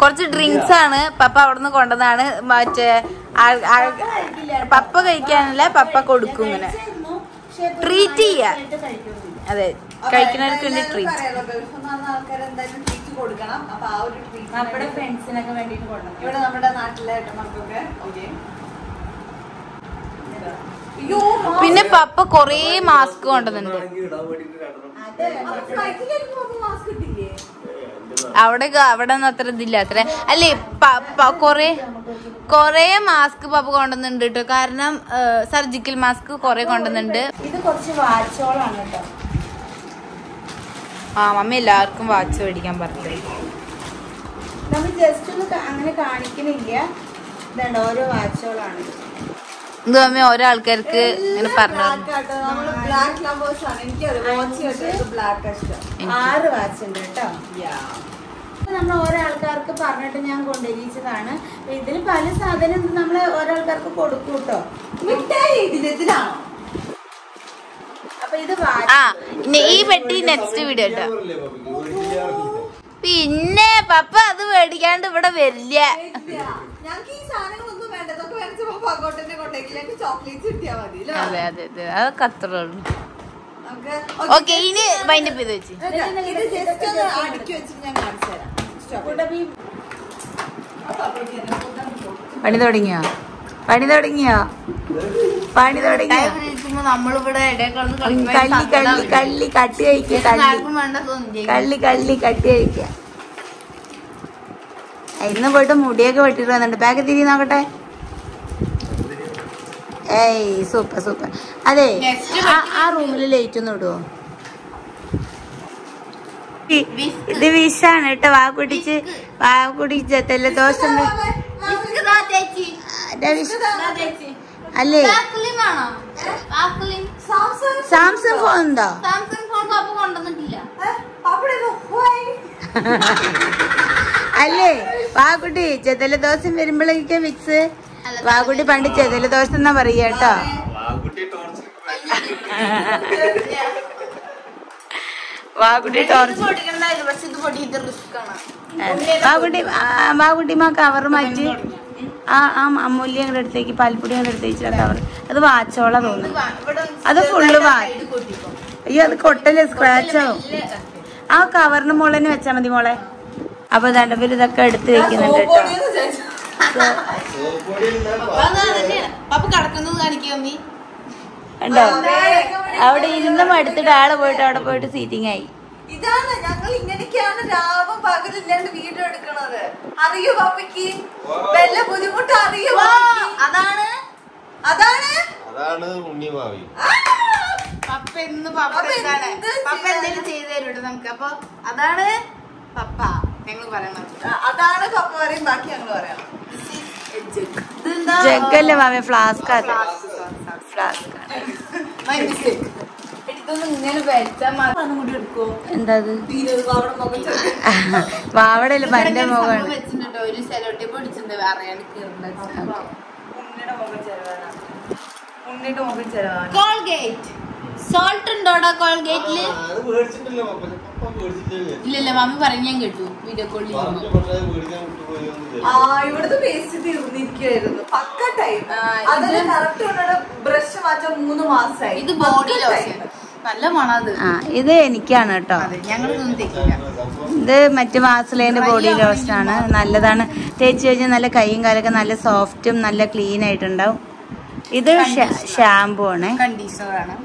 കുറച്ച് ഡ്രിങ്ക്സ് ആണ്. പപ്പ അവിടുന്ന് കൊണ്ടതാണ് മറ്റേ പപ്പ കഴിക്കാനല്ല പപ്പ കൊടുക്കും ഇങ്ങനെ. ട്രീറ്റ് ചെയ്യ. അതെ കഴിക്കുന്നവർക്ക് വേണ്ടി ട്രീറ്റ് കൊടുക്കണം. അപ്പൊ ആ ഒരു ട്രീറ്റ് നമ്മുടെ ഫ്രണ്ട്സിനൊക്കെ വേണ്ടിട്ട് കൊടുക്കണം. ഇവിടെ നമ്മുടെ നാട്ടിലെ ഏട്ടന്മാർക്കൊക്കെ ഓക്കെ പിന്നെ പപ്പ കൊറേ മാസ്ക് കൊണ്ടുവന്നിട്ടുണ്ട്. അവിടെ അവിടെ ഒന്നും അത്ര ഇതില്ല അത്ര. അല്ലേ കൊറേ കൊറേ മാസ്ക് പപ്പ കൊണ്ടുവന്നിട്ടുണ്ട് കേട്ടോ കാരണം സർജിക്കൽ മാസ്ക് കൊറേ കൊണ്ടുവന്നിട്ടുണ്ട്. കേട്ടോ ആ മമ്മി എല്ലാവർക്കും വാച്ച് മേടിക്കാൻ പറഞ്ഞു. നമ്മൾ ജസ്റ്റ് ഒന്ന് അങ്ങനെ കാണിക്കണില്ല. ഇതുണ്ട് ഓരോ വാച്ചോളാണ്. ഇത് ഓരോ ആൾക്കാർക്ക് ഇങ്ങനെ പറഞ്ഞു. നമ്മൾ ഓരോ ആൾക്കാർക്ക് പറഞ്ഞിട്ട് ഞാൻ കൊണ്ടുവരിച്ചതാണ്. ഇതിൽ പല സാധനം നമ്മൾ ഓരോ ആൾക്കാർക്ക് കൊടുക്കും കേട്ടോ. മിഠായി അപ്പൊ ഇത് ആ ഈ പെട്ടി നെക്സ്റ്റ് വീഡിയോ കേട്ടോ പിന്നെ പപ്പ അത് മേടിക്കാണ്ട് ഇവിടെ വരില്ല? അതെ അതെ അതെ. അത് അത്രേ ഉള്ളൂ. ഓക്കെ ഇനി വൈൻഡപ്പ് ചെയ്ത് വെച്ച്. പണി തുടങ്ങിയോ? പണി തുടങ്ങിയോ? പണി തുടങ്ങിയോ? നമ്മളിവിടെ ഇടയിൽ കള്ളി കള്ളി കള്ളി കട്ടി കഴിക്കുക കള്ളി. കള്ളി കട്ടി കഴിക്കുക ഇന്ന് പോയിട്ട് മുടിയൊക്കെ വെട്ടിട്ട് വന്നിട്ടുണ്ട്. ബാഗ് തിരി നോക്കട്ടെ. ഏയ് സൂപ്പർ സൂപ്പർ അതെ ആ- റൂമിൽ ലൈറ്റ് ഒന്ന് ഇടുവോ? ഇത് വിഷാണ് കേട്ടോ. വാ കുടിച്ച്. വാ കുടിച്ച്. ദോശ അല്ലേ? സാംസങ് ഫോൺ ഉണ്ടോ? അല്ലേ? വാക്കുട്ടി ചെതല ദോശ വരുമ്പോഴേക്കും മിക്സ് വാക്കുട്ടി പണ്ട് ചെതല ദോശ എന്നാ കേട്ടോ വാക്കുട്ടി ടോർച്ച് വാക്കുട്ടി ടോർച്ച് പൊടിക്കണ്ടായിരുന്നു പക്ഷെ ഇത് പൊടിയിട്ട് റിസ്ക് വാക്കുട്ടി വാക്കുട്ടി മാ കവർ മാറ്റി. ആ ആ അമൂല്യ അങ്ങോട്ട് അടുത്തേക്ക് പാൽപ്പൊടി അങ്ങോട്ട് അടുത്തേക്ക് കവർ അത് വാച്ചോള തോന്നുന്നു. അത് ഫുള്ള് വാ. അയ്യോ അത് കൊട്ടല്ലേ സ്ക്രാച്ച് ആവും. ആ കവറിന് മോളെ തന്നെ വെച്ചാ മതി മോളെ. അപ്പൊ ദാണ്ട ഇവർ ഇതൊക്കെ എടുത്ത് വെക്കുന്നുണ്ട് കേട്ടോ. പപ്പ കണ്ടോ? അവിടെ ഇരുന്ന് മടുത്തിട്ട് ആൾ പോയിട്ട് അവിടെ പോയിട്ട് സീറ്റിംഗ് ആയി. ഇതാണ് ഞങ്ങൾ ഇങ്ങനെയൊക്കെയാണ് രാവും പകലില്ലാണ്ട് വീഡിയോ എടുക്കണത്. അറിയോ പാപ്പയ്ക്ക്? വല്ല ബുദ്ധിമുട്ട് അറിയോ? അതാണ്. അതാണ്. അതാണ് ഉണ്ണിമാവി! പപ്പ എന്ന് പപ്പ പപ്പ എന്താണ്? എന്ത് പപ്പ എന്തെങ്കിലും ചെയ്തു തരും നമുക്ക്? അപ്പൊ അതാണ് പപ്പ. ഞങ്ങൾ പറയണത്. അതാണ് പപ്പ പറയും. ബാക്കി ഞങ്ങൾ പറയാം. ഇതെന്താ? ജഗ്ഗല്ലേ മാമി ഫ്ലാസ്ക് അത് ഫ്ലാസ്ക് എന്താ. വാവടല്ലേ പന്റെ മുഖമാണ് വെച്ചിട്ടുണ്ടോ. ഒരു സെലോട്ടി പൊടിച്ചിട്ടുണ്ട് അറിയാണ്ട് ഉണ്ണിയുടെ മുഖം ചെറുതാണ് കോൾഗേറ്റ് സോൾട്ട് ഉണ്ടോടാ കോൾഗേറ്റിൽ ഇല്ലല്ല മമ്മി പറഞ്ഞു ഞാൻ കേട്ടു. വീഡിയോ കോളിൽ. ഇവിടുത്തെ പേസ്റ്റ് തീർന്നിരിക്കുവായിരുന്നു പക്ക ടൈം അതിന് കറക്റ്റ് ബ്രഷ് മാറ്റാൻ മൂന്ന് മാസമായി. ഇത് ബോഡി ലോഷൻ നല്ല മണം ആ ഇത് എനിക്കാണ് കേട്ടോ. ഇത് മറ്റു വാസലേന്റെ ബോഡി ലോഷൻ ആണ്. നല്ലതാണ്. തേച്ച് കഴിഞ്ഞാൽ നല്ല കൈയും കാലൊക്കെ നല്ല സോഫ്റ്റും നല്ല ക്ലീൻ ആയിട്ടുണ്ടാവും. ഇത് ഷാംപൂ ആണ്. കണ്ടീഷണറാണ്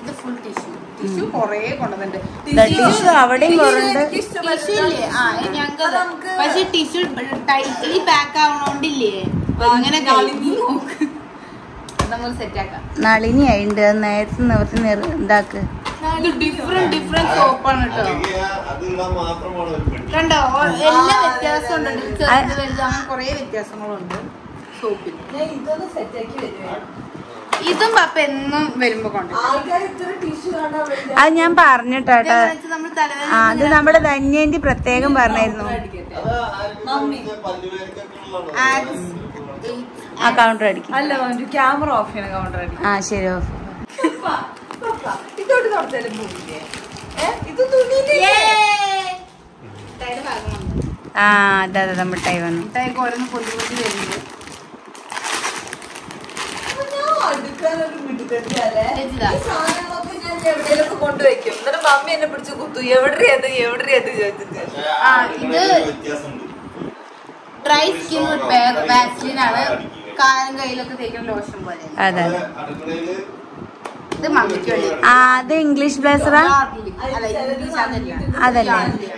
ഇത് ഫുൾ ടിഷ്യൂ ടിഷ്യൂ കൊറേ കൊണ്ടുവന്നിട്ടുണ്ട്. ടിഷ്യൂ അവിടെയും കുറണ്ട് എനിക്ക് ഇഷ്ടമല്ല. ടിഷ്യൂ ആ ഞങ്ങൾക്ക് പക്ഷെ ടിഷ്യൂ ടൈറ്റ്ലി പാക്ക് ആവണോണ്ടില്ലേ? അങ്ങനെ കളിഞ്ഞു നോക്ക്. നളിനി ആയിണ്ട്. അത് നേരത്തെ നിവർത്തി ഇതാക്ക്. ഇത് ഡിഫറെന്റ് ഡിഫറെന്റ് സോപ്പാണ് കേട്ടോ കണ്ടോ? എല്ലാ വ്യത്യാസമുണ്ട്. ചെറുത് വലുത് അങ്ങനെ കൊറേ വ്യത്യാസങ്ങളുണ്ട് സോപ്പിൽ ഞാൻ ഇതൊന്ന് സെറ്റ് ആക്കി വരുവേ ഇതും പപ്പ എന്നും വരുമ്പോ കൊണ്ട് ആൾക്കാർ ഇത്ര ടിഷ്യൂ കാണാൻ അത് ഞാൻ പറഞ്ഞിട്ടോ അത് നമ്മുടെ ധന്യന്റെ പ്രത്യേകം പറഞ്ഞായിരുന്നു. അത് ആ കൗണ്ടർ അടിക്കും. അല്ല ക്യാമറ ഓഫ് ചെയ്യണം കൗണ്ടർ അടിക്കും. ആ ശരി ഓഫ്. ഇതോട്ട്? ഇത് തുണിയില്ലേ ആ അതെ അതെ മിഠായി വന്നു. ഓരോന്ന് പൊതി പൊതി കൊണ്ടുവയ്ക്കും. എന്നിട്ട് മമ്മി എന്നെ പിടിച്ച് കുത്തു. എവിടെ അത് ചോദിച്ചിട്ട്. ആ, ഇത് ഡ്രൈ സ്കിൻ റിപ്പയർ വാക്സിൻ ആണ് കാലും കയ്യിലൊക്കെ തേക്കുന്ന ലോഷൻ പോലെ അതെ. അതെ അടുക്കളയിൽ ഇത് മമ്മിക്ക് വേണ്ടി. ആ അത് ഇംഗ്ലീഷ് ബ്ലേസറാ? അതല്ല?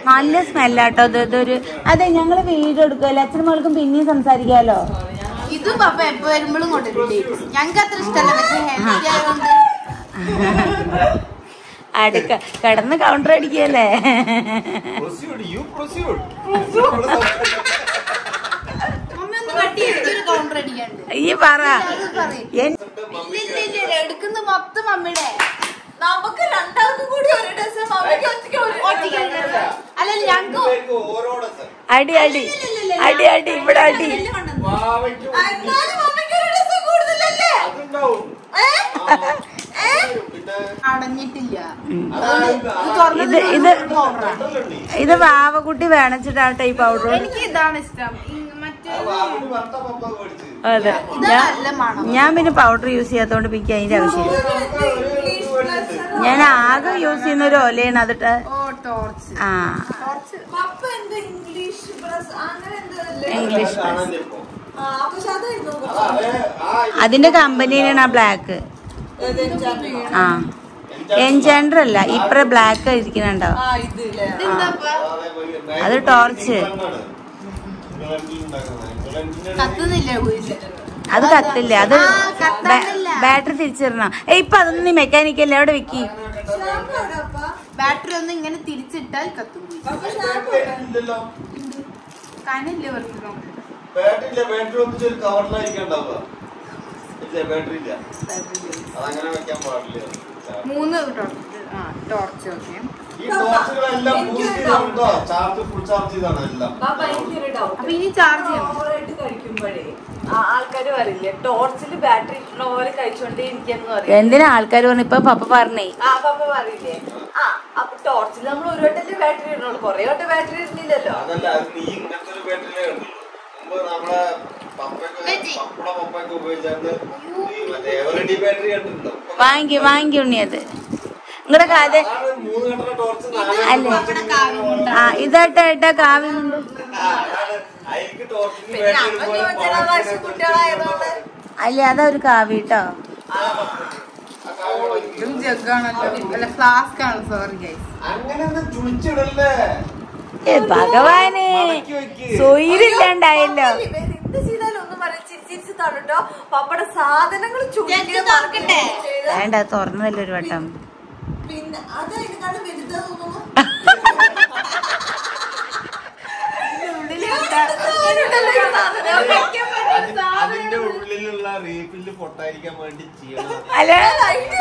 നല്ല സ്മെല്ലാട്ടോ ഇത് ഇതൊരു അതെ ഞങ്ങൾ വീഡിയോ എടുക്കുമല്ലോ അച്ഛനും മകൾക്കും പിന്നെയും സംസാരിക്കാലോ? ഇത് പപ്പ എപ്പോ വരുമ്പോഴും കൊണ്ടിട്ടുണ്ട് ഞങ്ങൾക്ക് അത്ര ഇഷ്ടമല്ല. പക്ഷെ ഹെൽത്തി ആയതുകൊണ്ട്. അടുക്ക കടന്ന് കൗണ്ടർ അടിക്കല്ലേ പ്രൊസ്യൂഡ് യു പ്രൊസ്യൂഡ് മമ്മി ഒന്ന് കട്ടി എനിക്കൊരു കൗണ്ടർ അടിക്കാണ്ട് ഈ പറ. എടുക്കുന്ന മൊത്തം മമ്മിയുടെ നമുക്ക് രണ്ടാൾക്കും കൂടി ഒരു ഡ്രസ് മമ്മിക്ക് ഒറ്റയ്ക്ക് രണ്ടുപേർക്കും ഓരോ അടി അടി. അടി അടി ഇവിടെ അടി. അടഞ്ഞിട്ടില്ല. ഇത് ഇത് വാവക്കുട്ടി വേണച്ചിട്ടാട്ടെ ഈ പൗഡർ എനിക്ക് ഇതാണ് ഇഷ്ടം. അതെ. ഞാൻ നല്ല മണം. ഞാൻ പിന്നെ പൗഡർ യൂസ് ചെയ്യാത്തോണ്ട് എനിക്ക് അതിന്റെ ആവശ്യമില്ല. ഞാൻ ആകെ യൂസ് ചെയ്യുന്ന ഒരു ഒലയാണ് അതിട്ട് ഓ ടോർച്ച് ആ. ടോർച്ച് പപ്പ എന്ത് ഇംഗ്ലീഷ് അതിന്റെ കമ്പനിയിലാണ് ആ ബ്ലാക്ക് ആ. എൻജാൻഡർ അല്ല ഇപ്പറ ബ്ലാക്ക് ഇരിക്കുന്നുണ്ടോ അത് ടോർച്ച്. അത് കത്തില്ല അത്. ബാറ്ററി തിരിച്ചിടണം ഏ ഇപ്പൊ അതൊന്നും നീ മെക്കാനിക്കല്ലേ അവിടെ വെക്കി? ബാറ്ററി ഒന്ന് ഇങ്ങനെ തിരിച്ചിട്ടാൽ കത്തും കുഴിച്ച്. പപ്പ ഷാമ്പു എവിടെ? കനല്ലേ പറഞ്ഞു ബാറ്ററി ഇല്ല ബാറ്ററി ഒന്നിച്ച് ഒരു കവറിലായിരിക്കണ്ടാവുക ഇല്ല ബാറ്ററി ഇല്ല അതങ്ങനെ വെക്കാൻ പാടില്ല മൂന്ന് ടോർച്ച് ആ ടോർച്ച് ഓക്കെ അപ്പൊ ഇനി ചാർജ് പറയില്ലേ ടോർച്ചിൽ ബാറ്ററി ഇട്ടുന്ന പോലെ കഴിച്ചോണ്ടേ ഇരിക്കാന്ന് പറയും. എന്തിനാ ആൾക്കാർ പറഞ്ഞു? ഇപ്പൊ പപ്പ പറഞ്ഞേ. ആ പപ്പ പറയില്ലേ. ആ അപ്പൊ ടോർച്ചിൽ നമ്മൾ ഒരു വട്ടല്ലേ ബാറ്ററി ഇടണുള്ളൂ. കൊറേ വട്ടം ബാറ്ററി ഇടുന്നില്ലല്ലോ. നമ്മളെ പപ്പയ്ക്ക് ഉപയോഗിച്ചാണ്ട് ബാറ്ററി കണ്ടിട്ടുണ്ടോ? വാങ്ങി വാങ്ങി ഉണ്ണിയത് നിങ്ങളുടെ അല്ലേ? ആ ഇതായിട്ട് ഏട്ടാ വർഷം അല്ലേ അതാ ഒരു കാവ്യ കേട്ടോ. ഇതും ജഗ്ഗാണല്ലോ. അല്ല ഫ്ലാസ്ക് ആണ് സോറി ഗൈസ് അങ്ങനെ ചുളിച്ചിടല്ലേ? ഏ ഭഗവാനെ? വേണ്ട തുറന്നല്ലോ ഒരു വട്ടം. പിന്നെ അത് ഇതിനെക്കാളും വലുതാ തോന്നുന്നു അതിന് അതിന്റെ ഉള്ളിലുള്ള റീഫിൽ പൊട്ടായിരിക്കാൻ വേണ്ടി ചെയ്യണം അല്ല അല്ലാണ്ട്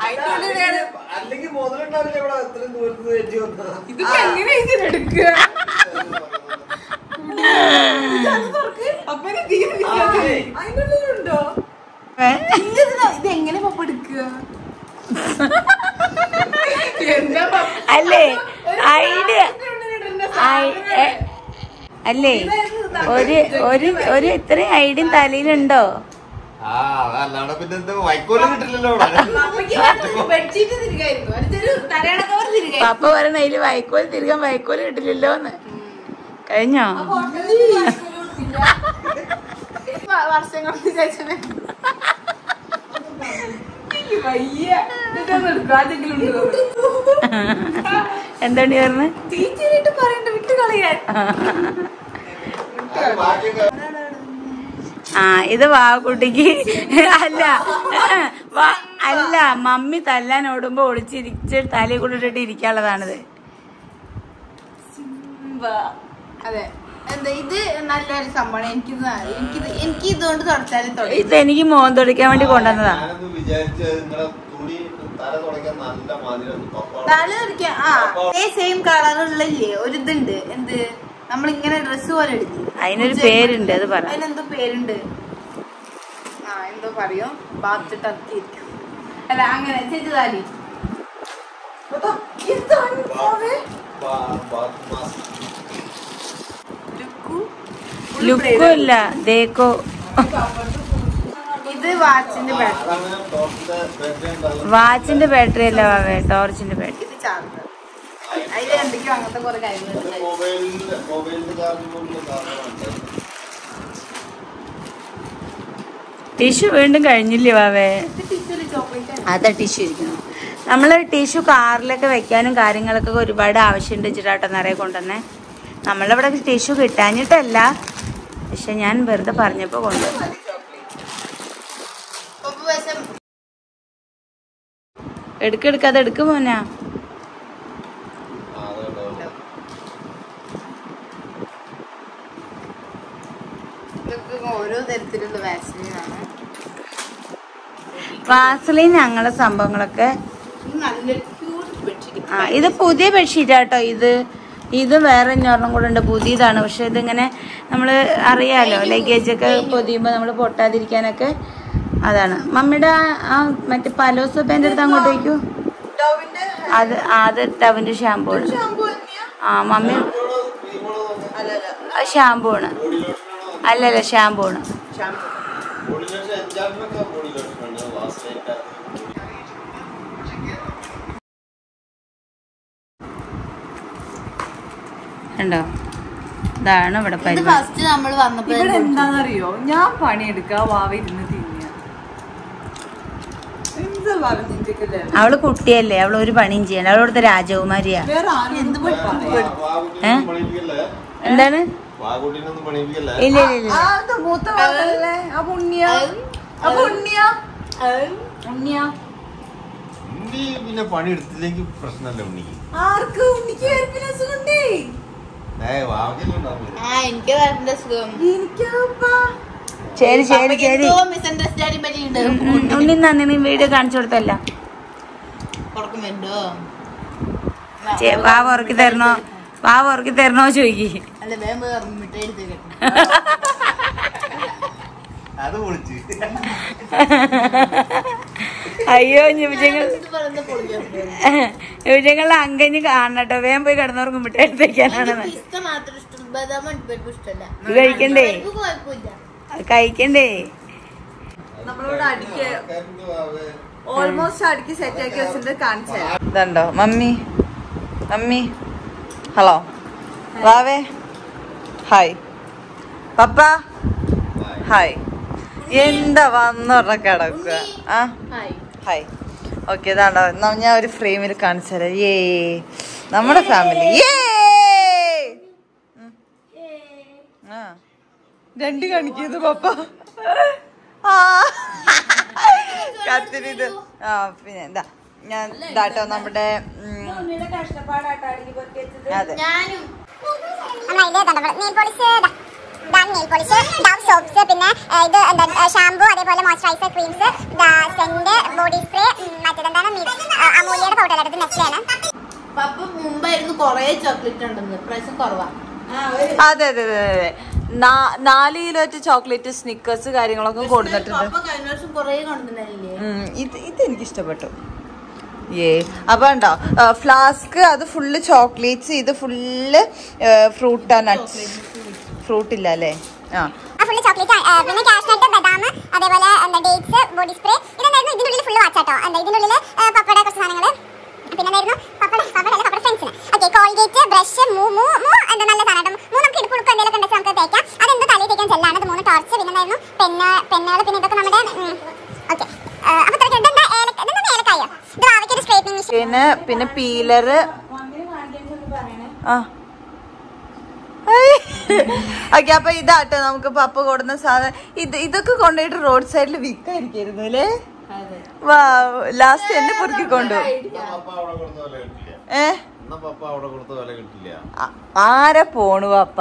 അതിന്റെ ഉള്ളിലാണ് അല്ലെങ്കിൽ മുതലുണ്ടാവില്ല ഇവിടെ അത്രയും ദൂരത്ത് കയറ്റി വന്നത് ഇതിപ്പോ എങ്ങനെ എടുക്കുക അപ്പനെ തീരെ അതിന്റെ ഉള്ളിലുണ്ടോ ഇത് എങ്ങനെ പപ്പ എടുക്കുക എന്താ പപ്പ അല്ലേ ഐഡിയ ഐ- എ- അല്ലേ ഒരു ഒരു ഇത്രയും ഐഡിയും തലയിലുണ്ടോ? പപ്പ പറയണ അതിൽ വൈക്കോൽ തിരികാൻ വൈക്കോൽ കിട്ടില്ലല്ലോ എന്ന് കഴിഞ്ഞോ വർഷങ്ങൾക്ക് ശേഷം എന്താണ് പറഞ്ഞു? ടീച്ചറായിട്ട് പറയണ്ട വിട്ട് കളയാൻ. ആ ഇത് വാവക്കുട്ടിക്ക് അല്ല. വാ- അല്ല മമ്മി തല്ലാൻ ഓടുമ്പോ ഒളിച്ചിരിച്ച് തലയിൽ കൂടെ ഇട്ടിട്ട് ഇരിക്കാനുള്ളതാണിത്. അതെ. എന്താ ഇത് നല്ലൊരു സംഭവമാണ്. എനിക്കിത് എനിക്കിത് എനിക്ക് ഇതുകൊണ്ട് തുടച്ചാലും ഇത് എനിക്ക് മോൻ തുടയ്ക്കാൻ വേണ്ടി കൊണ്ടുവന്നതാ. തല തുടക്കാൻ സെയിം കളറുള്ള ഒരു ഇതുണ്ട്. എന്ത്? നമ്മളിങ്ങനെ ഡ്രസ് പോലെ എടുക്കും. അതിനൊരു പേരുണ്ട് അത് പറ. അതിനെന്തോ പേരുണ്ട്. ആ എന്തോ പറയോ. ബാത്ത് ടത്തിയിരിക്കും അല്ല അങ്ങനെ ചേച്ചി മോനെ? ലുക്കും. ഇല്ല ദേക്കോ. ഇത് വാച്ചിന്റെ ബാറ്ററി വാച്ചിന്റെ ബാറ്ററി അല്ല വാവേ ടോർച്ചിന്റെ ബാറ്ററി ഇത് ചാർജർ. അതിൽ എന്തൊക്കെയോ അങ്ങനത്തെ കുറെ കാര്യങ്ങളുണ്ട് ടിഷ്യൂ വീണ്ടും കഴിഞ്ഞില്ലേ വാവേ? ടിഷ്യു അതാ ടിഷ്യൂ ഇരിക്കണം നമ്മൾ ടിഷ്യൂ കാറിലൊക്കെ വെക്കാനും കാര്യങ്ങളൊക്കെ ഒരുപാട് ആവശ്യമുണ്ട് വെച്ചിട്ടാട്ടോ നിറയെ കൊണ്ടുവന്നേ. നമ്മളിവിടെ ടിഷ്യൂ കിട്ടാഞ്ഞിട്ടല്ല. പക്ഷെ ഞാൻ വെറുതെ പറഞ്ഞപ്പോ കൊണ്ടുവന്നു. എടുക്കെടുക്കാതെ എടുക്കും മോനാ. തരത്തിലുള്ള വാസലിനാണ് വാസലിൻ ഞങ്ങളുടെ സംഭവങ്ങളൊക്കെ ആ ഇത് പുതിയ ബെഡ്ഷീറ്റ് ആട്ടോ ഇത്. ഇത് വേറെ ഇന്നൊരെണ്ണം കൂടെ ഉണ്ട്. പുതിയതാണ്. പക്ഷെ ഇതിങ്ങനെ നമ്മൾ അറിയാലോ ലഗേജ് ഒക്കെ പൊതിയുമ്പോൾ നമ്മൾ പൊട്ടാതിരിക്കാനൊക്കെ അതാണ്. മമ്മിയുടെ ആ മറ്റേ പലോസപ്പേന്റെ അടുത്ത് അങ്ങോട്ടേക്കു അത് അത് ടവിന്റെ ഷാമ്പൂ ആണ്. ആ മമ്മി ഷാമ്പൂ ആണ്. അല്ലല്ല ഷാമ്പൂ ആണ്. വാസനയൊക്കെ ഉണ്ടോ? ഇതാണ് ഇവിടെ ഇത് ഫസ്റ്റ് നമ്മൾ വന്നപ്പോൾ ഇവിടെ എന്താണെന്നറിയോ? ഞാൻ പണിയെടുക്ക വാവ ഇരുന്ന് തിന്നുക അവൾ കുട്ടിയല്ലേ അവൾ ഒരു പണിയും ചെയ്യണ്ട. അവളവിടുത്തെ രാജകുമാരിയാ. എന്താണ്? വാഗൂട്ടിനൊന്നും പണിയിപ്പിക്കല്ലേ ഇല്ല ആ മൂത്ത ആ പുണ്യ. ആ പുണ്യ. ഉണ്ണിയ ഉണ്ണി പിന്നെ പണി എടുത്തില്ലെങ്കിൽ പ്രശ്നമല്ല ഉണ്ണിക്ക് ആർക്ക്? ഉണ്ണിക്ക് എനിക്ക് ശരി ശരി ശരി. ഉണ്ണി നന്ദി വീഡിയോ കാണിച്ചു കൊടുത്തല്ല. ഉറക്കി തരണോ? വാവ ഉറക്കി തരണോ ചോദിക്കി അല്ല വേഗം പോയി ഉറങ്ങി മിഠായി അത് പൊളിച്ച്. അയ്യോ നിമിഷങ്ങൾ അങ്കഞ്ഞ് കാണട്ടോ. വേഗം പോയി കിടന്നവർക്ക് വിട്ട് എടുത്തേക്കാനാണ് പിസ്ത മാത്രം ഇഷ്ടം. ബദാം പരിപ്പ് ഇഷ്ടമല്ല. ഇത് കഴിക്കണ്ടേ? കഴിക്കണ്ടേ? അടുക്കി ഓൾമോസ്റ്റ് അടുക്കി സെറ്റ് ആക്കി വെച്ചിട്ട് കാണിച്ചു ഇതുണ്ടോ? മമ്മി? മമ്മി? ഹലോ വാവേ ഹായ് പപ്പ ഹായ് എന്താ വന്നോട കിടക്കുക? ആ? ഹായ് ഓക്കെ ഇതാണ്ടോ. ഞാൻ ഒരു ഫ്രെയിമിൽ കാണിച്ചു തരാം. ഏ നമ്മുടെ ഫാമിലി ഏ ആ. രണ്ട് കാണിക്കുന്നത് പപ്പ. ആ. കത്തിരിത്. ആ പിന്നെ എന്താ? ഞാൻ ഇതാട്ടോ നമ്മുടെ അതെ. സോപ്സ് പിന്നെ ഇത് എന്താ ഷാംപൂ അതേപോലെ moisturiser creams scent body spray മറ്റേതെന്താണ് അമൂലിയുടെ പൗഡർ എടുത്ത് നെസ്ലയാണ് പപ്പ മുമ്പായിരുന്നു കൊറേ ചോക്ലേറ്റ് ഉണ്ടെന്ന് പ്രൈസ് കുറവാ. അതെ അതെ അതെ അതെ. നാല് കിലോ ചോക്ലേറ്റ് സ്നിക്കേഴ്സ് കാര്യങ്ങളൊക്കെ കൊടുത്തിട്ടുണ്ട്. ഇത് എനിക്ക് ഇഷ്ടപ്പെട്ടു ഏ അപ്പൊ ഉണ്ടോ ഫ്ലാസ്ക് അത് ഫുള്ള് ചോക്ലേറ്റ്സ് ഇത് ഫുള്ള് ഫ്രൂട്ട് നട്ട്സ് ഫ്രൂട്ട് ഇല്ല അല്ലേ? ആ. ചോക്ലേറ്റ് പിന്നെ ബദാം അതേപോലെ ഡേറ്റ്സ് ബോഡി സ്പ്രേ വാച്ചാട്ടോ പപ്പയുടെ കുറച്ച് പപ്പട പപ്പട അല്ല പപ്പട കോൾഗേറ്റ് ബ്രഷ് മൂ മൂ മൂ എന്താ നല്ല തേക്കാം. മൂന്ന് ടോർച്ച് പിന്നെ ഇതൊക്കെ നമ്മുടെ ഓക്കെ അപ്പൊ ഇത്രയ്ക്ക്. ഇതെന്താ ഏലക്ക ഇതെന്താ ഏലക്കായോ? പിന്നെ പിന്നെ പീലറ് ആ. ഓക്കെ അപ്പൊ ഇതാട്ടോ നമുക്ക് പപ്പ കൊടുന്ന സാധനം. ഇത് ഇതൊക്കെ കൊണ്ടുപോയിട്ട് റോഡ് സൈഡിൽ വിൽക്കായിരിക്കുന്നു അല്ലേ? വാ ലാസ്റ്റ് എന്നെ പൊറുക്കി കൊണ്ടു. അവിടെ കൊടുത്ത കിട്ടില്ല. ഏ? ആരെ പോണു പപ്പ?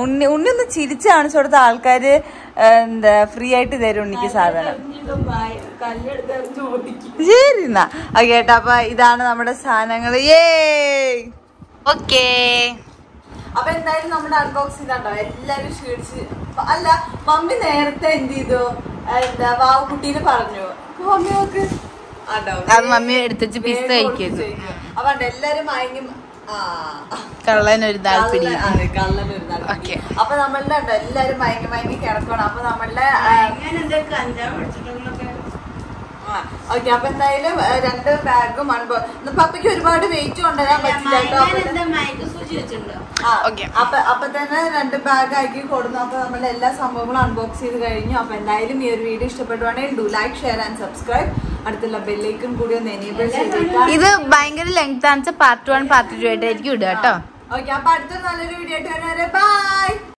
ഉണ്ണി ഉണ്ണി ഒന്ന് ചിരിച്ച് കാണിച്ചു കൊടുത്ത ആൾക്കാര് എന്താ ഫ്രീ ആയിട്ട് തരും ഉണ്ണിക്ക് സാധനം. ശരി എന്നാ ഓക്കെ കേട്ടോ അപ്പൊ ഇതാണ് നമ്മുടെ സാധനങ്ങൾ ഏ ഓക്കേ. അപ്പൊ എന്തായാലും നമ്മുടെ അൺബോക്സ് ഇതാണ്ടോ? എല്ലാരും ക്ഷീണിച്ച്. അല്ല മമ്മി നേരത്തെ എന്ത് ചെയ്തു? എന്താ വാവുകുട്ടീനെ പറഞ്ഞു. അപ്പൊ മമ്മി നോക്ക്. അത് മമ്മി എടുത്തുവെച്ച് പിസ്ത കഴിക്കരുത് അപ്പൊ എല്ലാരും മയങ്ങി കള്ളനൊരു താല്പര്യം. അപ്പൊ നമ്മളുടെ എല്ലാരും മയങ്ങി മയങ്ങി കിടക്കണം അപ്പൊ നമ്മളുടെ ഞാൻ എന്താ കഞ്ചാവ് അടിച്ചിട്ടുള്ളതൊക്കെ ഓക്കെ അപ്പൊ എന്തായാലും രണ്ട് ബാഗും അൺബോ പപ്പയ്ക്ക് ഒരുപാട് വെയിറ്റ് കൊണ്ടുവരാൻ പറ്റില്ല അപ്പൊ. അപ്പൊ അപ്പൊ തന്നെ രണ്ട് ബാഗ് ആക്കി കൊടുന്നു. അപ്പൊ നമ്മൾ എല്ലാ സംഭവങ്ങളും അൺബോക്സ് ചെയ്ത് കഴിഞ്ഞു. അപ്പൊ എന്തായാലും ഈ ഒരു വീഡിയോ ഇഷ്ടപ്പെടുവാണെങ്കിൽ do like share and subscribe അടുത്തുള്ള ബെല്ലേക്കും കൂടി ഒന്ന് എനേബിൾ ചെയ്തേക്കാം ഇത് ഭയങ്കര ലെങ്ത് ആണ്. പാർട്ട് വൺ പാർട്ട് ടു ആയിട്ടായിരിക്കും ഇടുക കേട്ടോ. ഓക്കെ അപ്പൊ അടുത്ത നല്ലൊരു വീഡിയോ ആയിട്ട് വരുന്നവരെ ബൈ